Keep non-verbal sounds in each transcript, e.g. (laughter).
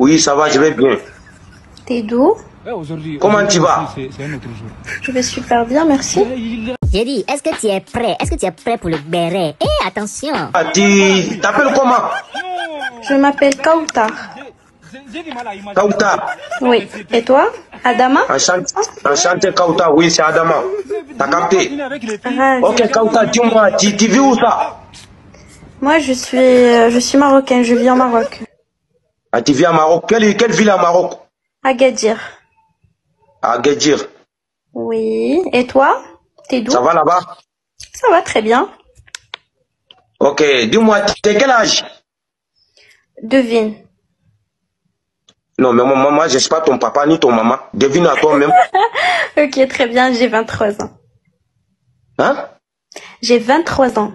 Oui, ça va, je vais bien. T'es d'où Comment tu vas Je vais super bien, merci. J'ai dit, est-ce que tu es prêt? Est-ce que tu es prêt pour le béret? Eh, attention ah, Tu t'appelles comment? Je m'appelle Kautar. Kauta. Oui. Et toi Adama? Enchanté, enchanté Kauta, oui, c'est Adama. T'as capté? Ok, Kauta, dis-moi, tu, tu vis où ça? Moi, je suis, euh, je suis marocaine. Je vis en Maroc. Ah, Tu vis à Maroc. Quelle, quelle ville à Maroc? Agadir. À Guédir. Oui. Et toi? T'es d'où? Ça va là-bas? Ça va très bien. Ok, dis-moi, t'es quel âge? Devine. Non, mais moi, moi, je ne suis pas ton papa ni ton maman. Devine à toi-même. (laughs) Ok, très bien. J'ai 23 ans. Hein? J'ai 23 ans.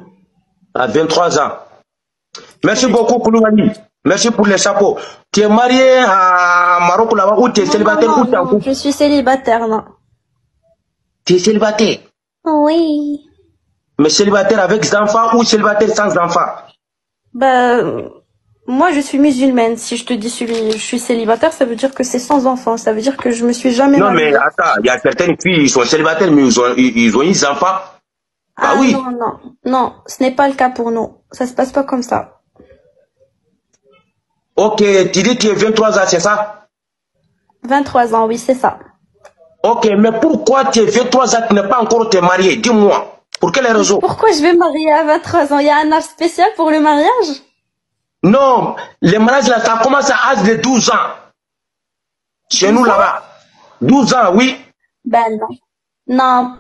À 23 ans. Merci beaucoup, Koulouani. Merci pour les chapeaux. Tu es marié à Maroc là-bas ou tu es célibataire Non, ou tu es en non, couple je suis célibataire, non. Tu es célibataire. Oui. Mais célibataire avec des enfants ou célibataire sans enfants Bah, moi, je suis musulmane. Si je te dis je suis célibataire, ça veut dire que c'est sans enfant. Ça veut dire que je me suis jamais Non, mariée. mais attends, il y a certaines filles, ils sont célibataires, mais ils ont, ils, ont eu des enfants. Ah, oui. Non, non, non, ce n'est pas le cas pour nous. Ça se passe pas comme ça. Ok, tu dis que tu es 23 ans, c'est ça? 23 ans, oui, c'est ça. Ok, mais pourquoi tu es 23 ans, tu n'es pas encore t'es marié? Dis-moi. Pour quelle raison? Pourquoi je vais me marier à 23 ans? Il y a un âge spécial pour le mariage? Non, le mariage là, ça commence à l'âge de 12 ans. Chez nous là-bas. 12 ans, oui. Ben non. Non.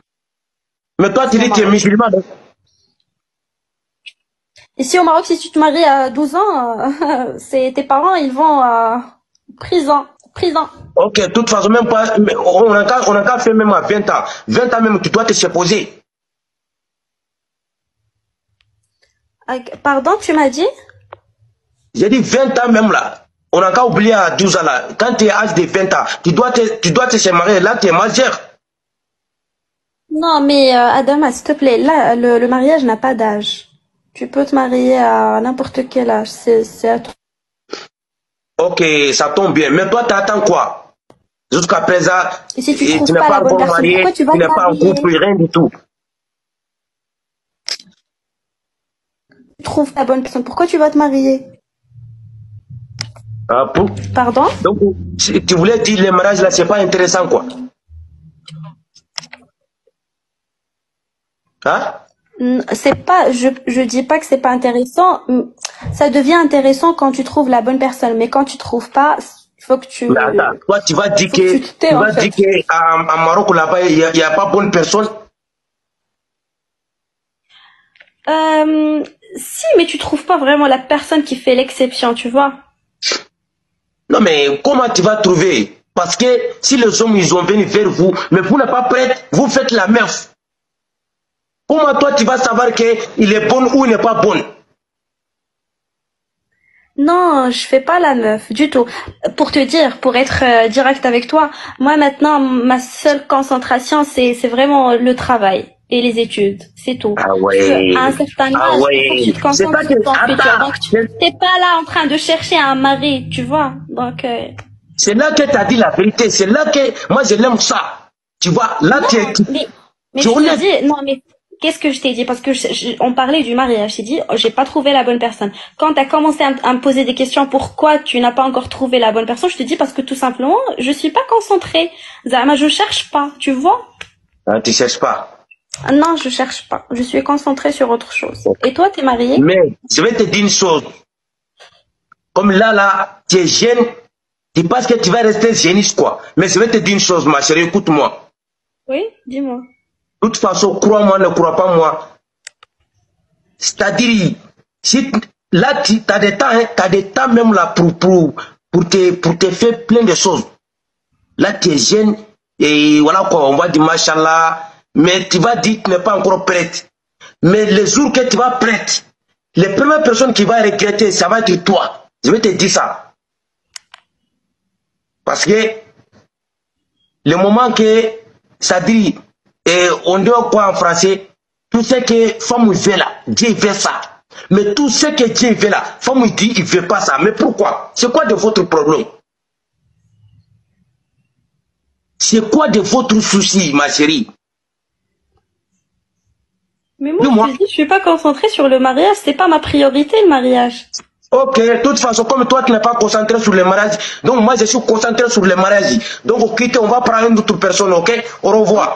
Mais toi, tu dis que tu es musulman. Ici au Maroc, si tu te maries à 12 ans, euh, (laughs) c'est tes parents, ils vont à prison. Prison. Ok, de toute façon, même pas, on a qu'à on a qu'à faire même à 20 ans. 20 ans même, tu dois te supposer. Ah, Pardon, tu m'as dit? J'ai dit 20 ans même là. On a qu'à oublier à 12 ans là. Quand tu es âge de 20 ans, tu dois te, tu dois te marier. Là, tu es majeur. Non, mais euh, Adama, s'il te plaît, là, le, le mariage n'a pas d'âge. Tu peux te marier à n'importe quel âge. C'est à toi. Ok, ça tombe bien. Mais toi, tu attends quoi? Jusqu'à présent, Et si tu trouves n'es pas la bonne encore personne, marié, tu tu n'es pas en couple, rien du tout. Tu trouves la bonne personne, pourquoi tu vas te marier? Ah, pour- Pardon? Donc, tu voulais dire le mariage là, c'est pas intéressant quoi. Hein? C'est pas, je, je dis pas que c'est pas intéressant. Ça devient intéressant quand tu trouves la bonne personne, mais quand tu trouves pas, il faut que tu. Mais attends, toi, tu vas dire que que, tu tu vas dire qu'à à Maroc là-bas, il n'y a, il y a pas bonne personne. Euh, si, mais tu trouves pas vraiment la personne qui fait l'exception, tu vois. Non, mais comment tu vas trouver? Parce que si les hommes, ils ont venu vers vous, mais vous n'êtes pas prête, vous faites la meuf. Comment toi, tu vas savoir qu'il est bon ou il n'est pas bon? Non, je fais pas la meuf du tout. Pour te dire, pour être euh, direct avec toi, moi maintenant, ma seule concentration, c'est c'est vraiment le travail et les études, c'est tout. Ah ouais. À un certain Ah âge, ouais. faut que tu te concentres pas que- sur ton futur. Donc, tu t'es pas là en train de chercher un mari, tu vois. Donc, euh, C'est là que tu as dit la vérité. C'est là que moi, je l'aime ça. Tu vois, là, tu es... mais, mais Tu je te dis, non, mais qu'est-ce que je t'ai dit? Parce que je- je- on parlait du mariage. Je t'ai dit, oh, j'ai pas trouvé la bonne personne. Quand tu as commencé à, me poser des questions, pourquoi tu n'as pas encore trouvé la bonne personne Je te dis parce que tout simplement, je suis pas concentrée. Zama, je cherche pas, tu vois? Ah, tu cherches pas? Non, je cherche pas. Je suis concentrée sur autre chose. Et toi, t'es mariée? Mais je vais te dire une chose. Comme là, là, tu es jeune, tu penses que tu vas rester jeuniste, quoi. Mais je vais te dire une chose, ma chérie, écoute-moi. Oui, dis-moi. De toute façon, crois-moi, ne crois pas moi. C'est-à-dire, si là, tu as des temps, hein, as des temps même là pour, pour, pour, te, pour te faire plein de choses. Là, tu es jeune, et voilà quoi, on va dire machallah, mais tu vas dire tu n'es pas encore prête. Mais le jour que tu vas prête, les premières personnes qui vont regretter, ça va être toi. Je vais te dire ça. Parce que le moment que ça dit, et on dit quoi en français, tout ce que femme veut là, Dieu veut ça. Mais tout ce que Dieu veut là, femme dit, il veut pas ça. Mais pourquoi? C'est quoi de votre problème? C'est quoi de votre souci, ma chérie? Mais moi, je je suis pas concentrée sur le mariage. C'est pas ma priorité, le mariage. Ok, de toute façon, comme toi, tu n'es pas concentré sur les mariages, donc moi, je suis concentré sur les mariages. Donc, ok, on va prendre une autre personne, ok? Au revoir.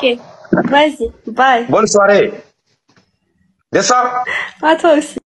Vas-y. Bye. Bonne soirée. Ça À toi aussi.